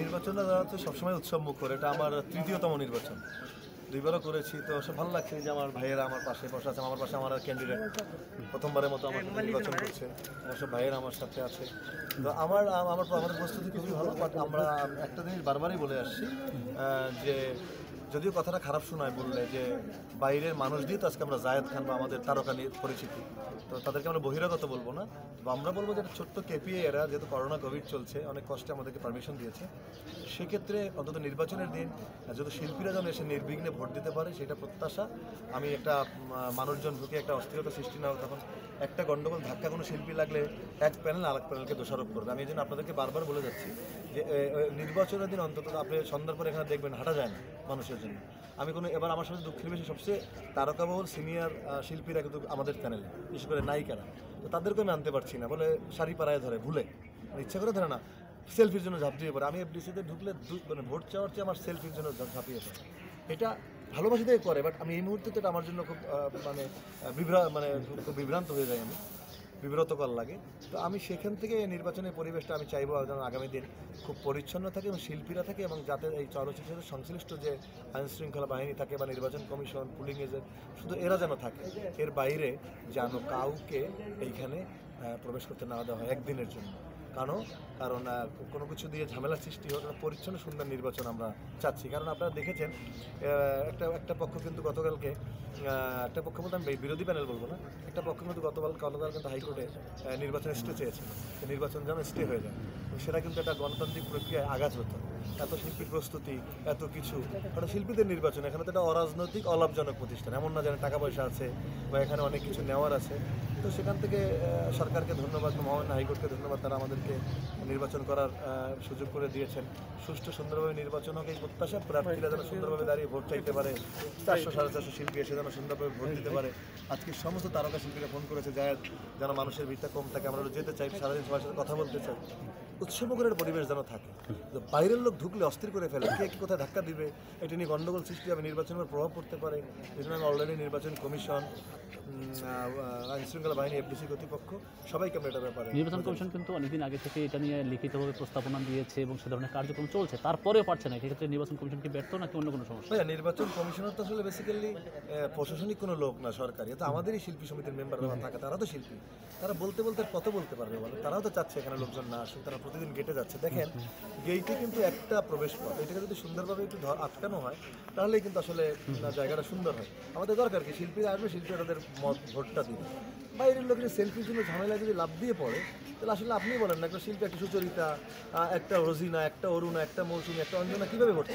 নির্বাচনটা দেওয়া তো সবসময় উৎসব করে এটা আমার তৃতীয়তম নির্বাচন। দুইবারও করেছি তো সব ভালো লাগছে যে আমার ভাইয়েরা আমার পাশে বসে আছে আমার পাশে আমার ক্যান্ডিডেট প্রথমবারের মতো আমার নির্বাচন করছে। আমার সব ভাইয়েরা আমার সাথে আছে। তো আমার আমার আমাদের প্রস্তুতি খুবই ভালো বাট আমরা একটা জিনিস বারবারই বলে আসছি যে যদিও কথাটা খারাপ শোনায় বললে যে বাইরের মানুষ দিয়ে তো আজকে আমরা জায়েদ খান বা আমাদের তারকা নিয়ে পরিচিতি। তো তাদেরকে আমরা বহিরাগত বলব না। তো আমরা বলব যে ছোট্ট কেপিএ এরা, যেহেতু করোনা কোভিড চলছে, অনেক কষ্টে আমাদেরকে পারমিশন দিয়েছে। সেক্ষেত্রে অন্তত নির্বাচনের দিন যত শিল্পীরা যেন এসে নির্বিঘ্নে ভোট দিতে পারে, সেটা প্রত্যাশা। আমি একটা মানুষজন ঢুকে একটা অস্থিরতা সৃষ্টি না তখন একটা গণ্ডগোল ধাক্কা কোনো শিল্পী লাগলে এক প্যানেল আরেক প্যানেলকে দোষারোপ করবে। আমি এই জন্য আপনাদেরকে বারবার বলে যাচ্ছি যে নির্বাচনের দিন অন্তত আপনি সন্ধ্যার পরে এখানে দেখবেন হাঁটা যায় না মানুষের। জন্য। আমি কোনো এবার আমার সাথে দুঃখের বেশি সবচেয়ে তারকাবহুল সিনিয়র শিল্পীরা কিন্তু আমাদের প্যানেলে বিশেষ করে নায়িকারা। তো তাদেরকে আমি আনতে পারছি না, বলে শাড়ি পাড়ায় ধরে, ভুলে। মানে ইচ্ছা করে ধরে না সেলফির জন্য ঝাঁপ দিয়ে পড়ে। আমি এফডিসিতে ঢুকলে মানে ভোট চাওয়ার চেয়ে আমার সেলফির জন্য ঝাঁপ- ঝাঁপিয়ে পড়ে। এটা ভালোবাসি দিয়ে করে বাট আমি এই মুহূর্তে তো এটা আমার জন্য খুব মানে বিভ্রা মানে খুব বিভ্রান্ত হয়ে যাই আমি। বিব্রতকর লাগে। তো আমি সেখান থেকে নির্বাচনের পরিবেশটা আমি চাইব যেন আগামী দিন খুব পরিচ্ছন্ন থাকে এবং শিল্পীরা থাকে এবং যাতে এই চলচ্চিত্রের সংশ্লিষ্ট যে আইন শৃঙ্খলা বাহিনী থাকে বা নির্বাচন কমিশন, পুলিং এজেন্ট, শুধু এরা যেন থাকে, এর বাইরে যেন কাউকে এইখানে প্রবেশ করতে না দেওয়া হয় একদিনের জন্য। কারণ কারণ কোনো কিছু দিয়ে ঝামেলার সৃষ্টি হোক পরিচ্ছন্ন সুন্দর নির্বাচন আমরা চাচ্ছি। কারণ আপনারা দেখেছেন একটা একটা পক্ষ কিন্তু গতকালকে একটা পক্ষ বলতে আমি বিরোধী প্যানেল বলব না, একটা পক্ষ কিন্তু গতকাল গতকাল কিন্তু হাইকোর্টে নির্বাচন স্টে চেয়েছে নির্বাচন যেন স্টে হয়ে যায়। সেটা কিন্তু একটা গণতান্ত্রিক প্রক্রিয়ায় আঘাত হতো। এত শিল্পীর প্রস্তুতি, এত কিছু। কারণ শিল্পীদের নির্বাচন, এখানে তো একটা অরাজনৈতিক, অলাভজনক প্রতিষ্ঠান। এমন না যেন টাকা পয়সা আছে বা এখানে অনেক কিছু নেওয়ার আছে। তো সেখান থেকে সরকারকে ধন্যবাদ মহামান্য হাইকোর্টকে ধন্যবাদ, তারা আমাদেরকে নির্বাচন করার সুযোগ করে দিয়েছেন। সুষ্ঠু, সুন্দরভাবে নির্বাচন হোক, এই প্রত্যাশা প্রার্থীরা যেন সুন্দরভাবে দাঁড়িয়ে ভোট চাইতে পারে। চারশো, সাড়ে চারশো শিল্পী এসে যেন সুন্দরভাবে ভোট দিতে পারে। আজকে সমস্ত তারকা শিল্পীরা ফোন করেছে যায় যেন মানুষের ভিড়টা কম থাকে। আমরা যেতে চাই, সারাদিন সবার সাথে কথা বলতে চাই। উৎসবকরের পরিবেশ যেন থাকে। বাইরের লোক ঢুকলে অস্থির করে ফেলে। কে কি কোথায় ধাক্কা দিবে? এটা নিয়ে গন্ডগোল সৃষ্টি হবে, নির্বাচনের প্রভাব পড়তে পারে। এই জন্য আমি অলরেডি নির্বাচন কমিশন আইন শৃঙ্খলা বাহিনী এফডিসি কর্তৃপক্ষ সবাইকে আমরা এটার ব্যাপারে নির্বাচন কমিশন কিন্তু অনেকদিন আগে থেকে এটা নিয়ে লিখিতভাবে প্রস্তাবনা দিয়েছে এবং সে ধরনের কার্যক্রম চলছে। তারপরেও পারছে না এক্ষেত্রে নির্বাচন কমিশন কি ব্যর্থ নাকি অন্য কোনো সমস্যা? নির্বাচন কমিশনার তো আসলে বেসিক্যালি প্রশাসনিক কোনো লোক না সরকারি তো আমাদেরই শিল্পী সমিতির মেম্বাররা থাকে তারা তো শিল্পী। তারা বলতে বলতে কত বলতে পারবে বলো? তারাও তো চাচ্ছে এখানে লোকজন না আসুক তারা প্রতিদিন গেটে যাচ্ছে। দেখেন গেইটে কিন্তু একটা প্রবেশ পথ এটাকে যদি সুন্দরভাবে একটু ধর- আটকানো হয় তাহলেই কিন্তু আসলে জায়গাটা সুন্দর হয়। আমাদের দরকার কি? শিল্পীরা আসবে শিল্পীরা তাদের মত ভোটটা দিন। বাইরের লোকের সেলফির জন্য ঝামেলা যদি লাভ দিয়ে পড়ে, তাহলে আসলে আপনি বলেন না, একটা শিল্পী, একটা সুচরিতা একটা রোজিনা একটা অরুণা, একটা মৌসুমী, একটা অঞ্জনা কীভাবে ভোট